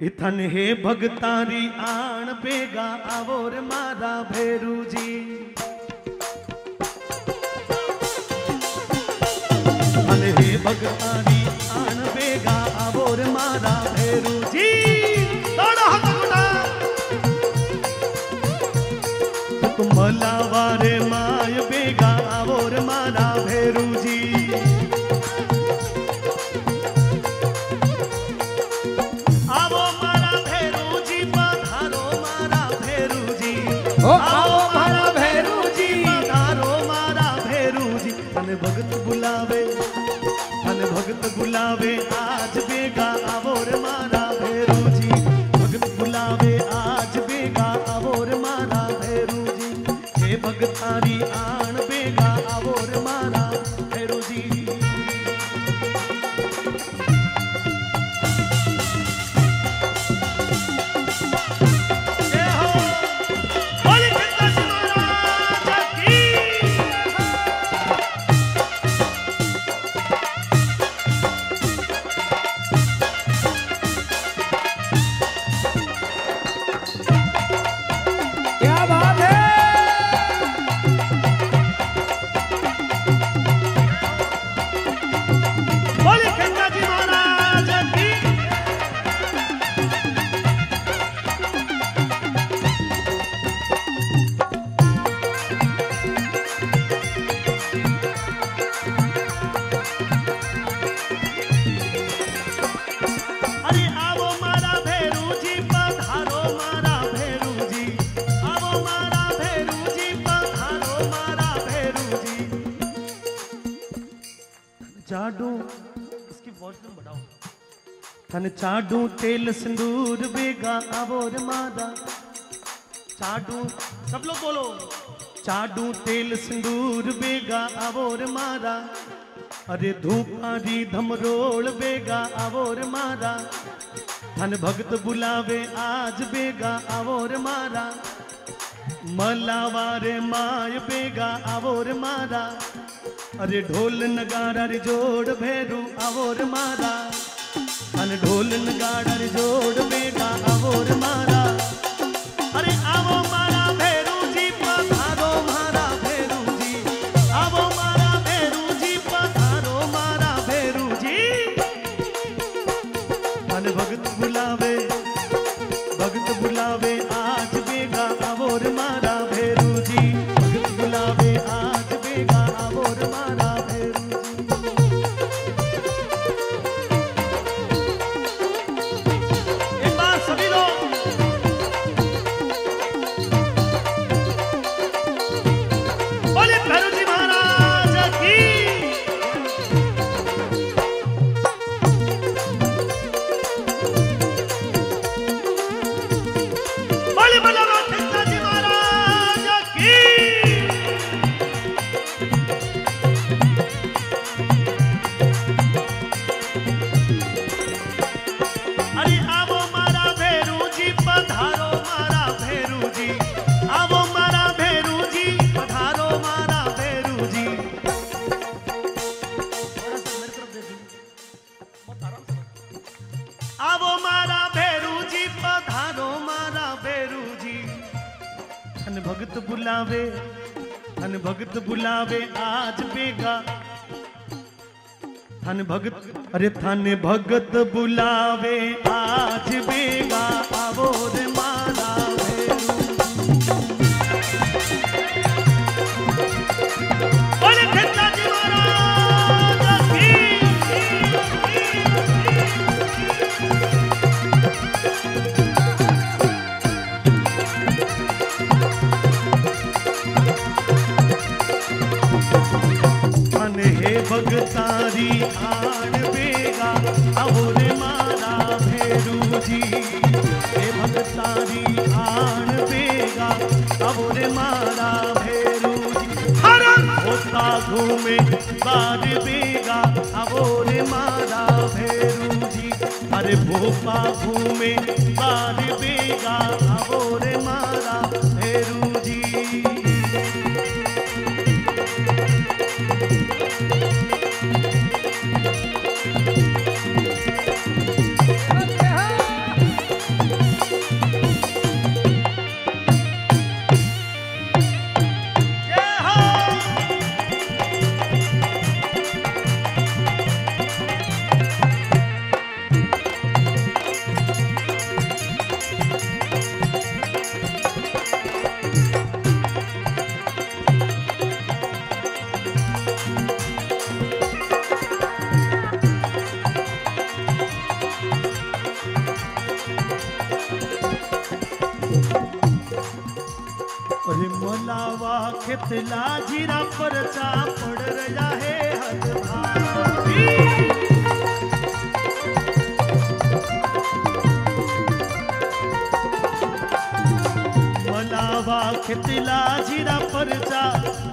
Ethan हे भगतारी आण बेगा आवोर मारा भेरू जी। Ethan हे भगतारी थाने भगत बुलावे थाने भगत बुलावे आज बेगा आव। थन चाडू तेल सिंदूर बेगा आवो मादा। चाडू, सब लोग बोलो। चाडू तेल सिंदूर बेगा आवो मादा। अरे धूपारी धमरोल बेगा आवो रे मारा धन भगत बुलावे आज बेगा आवो रे मारा मलावारे माय बेगा आवो रे मारा अरे ढोल नगारा रे जोड़ भेरू आवो रे मारा अन ढोल नगाड़ा रे जोड़ बेटा अवोर मारा। आवो मारा भैरू पधारो मारा भैरू जी भगत बुलावे धन भगत बुलावे, आज बेगा। धन भगत, अरे धन भगत बुलावे, आज बेगा। आवो रे मारा भैरू। हे भगतारी आण बेगा अहोरे मारा भेरू जी। हे भगतारी आण बेगा अहोरे मारा भेरू जी। होता घूमे, बार बेगा अहोरे मारा भेरू जी। अरे भोपा घूमे, बार बेगा अहोरे मारा अरे मला जीरा पर चा पड रहा है हलवा कितला जीरा परचा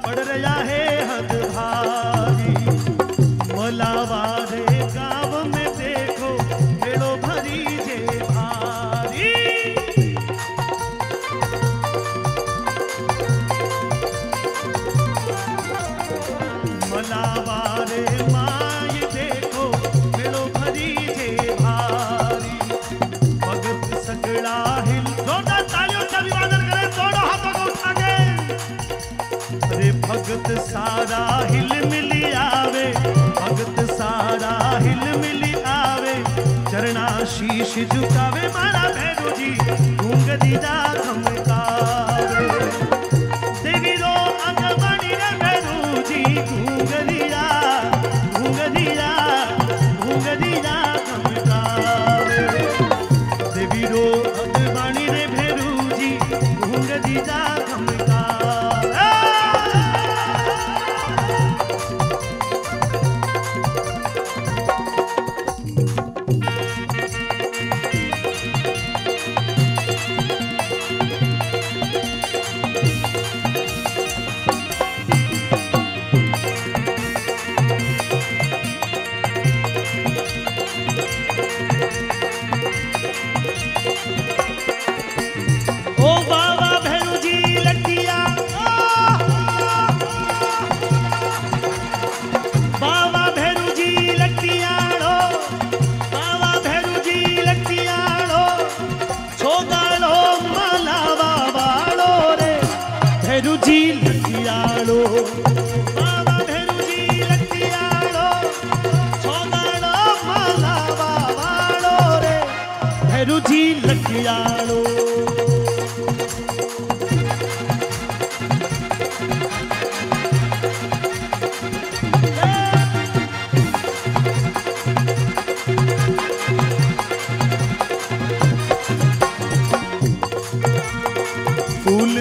पड़ रहा है हद भारी। मलावा झुकावे मारा भैरू जी गूंग दीदा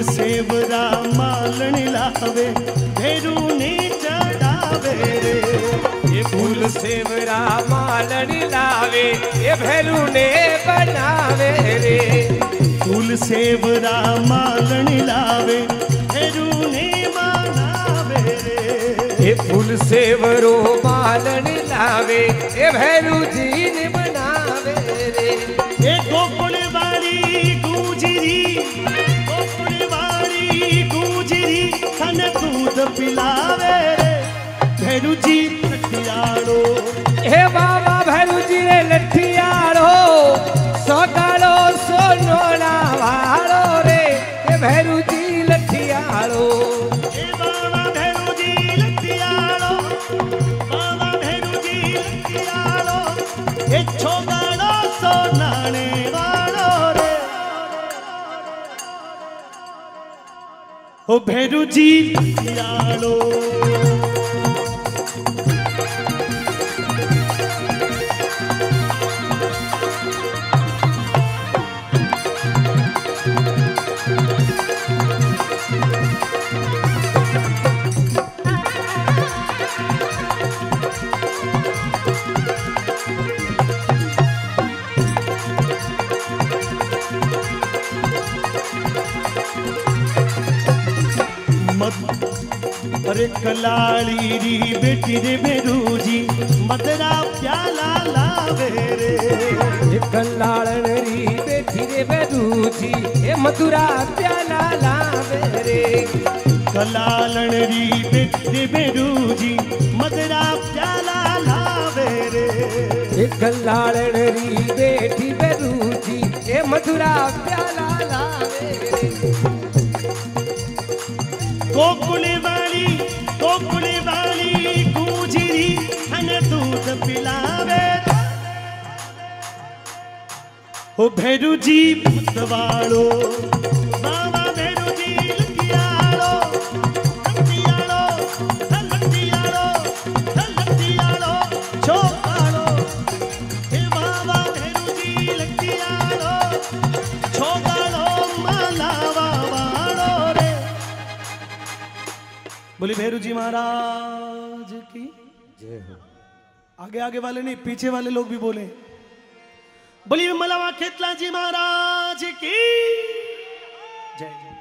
सेवरा मालण लावे भेरू ने रे। ये फूल सेवरा मालन लावे ये भैरू ने बनावे रे। फूल सेवरा मालन लावे भेरू ने बनावे रे। ये फूल सेवरो मालन लावे ये भैरू जी ने बनावे भेरू जी लटियाड़ो हे बाबा भैरू जी रे लठियारो सकालो सोनोला वालो रे। ये भैरू जी लठियारो छोगाड़ो सोनाने वालो रे। ओ भेरू जी लटियाड़ो अरे कलाड़ी री बेटी रे बेरू जी मदरा प्याला लावे रे। ये कल्लाड़न री बेटी रे बेदूची ये मथुरा प्याला लावे रे। कलालण री बेटी रे बेरू जी मदरा प्याला लावे रे। ये कल्लाड़न री बेटी बेदूची ये मथुरा प्याला लावे रे। गोकुल पिलावे। ओ भैरू जी पुतवाड़ो बाबा भैरू जी लटियाड़ो लटियाड़ो लटियाड़ो लटियाड़ो छोकाड़ो हे बाबा भैरू जी लटियाड़ो छोकाड़ो मालावा वाड़ो रे। बोली भैरू जी महाराज की। जय हो। आगे आगे वाले नहीं, पीछे वाले लोग भी बोले। बोली मलावा खेतला जी महाराज की। जय।